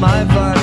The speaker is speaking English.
my vibe.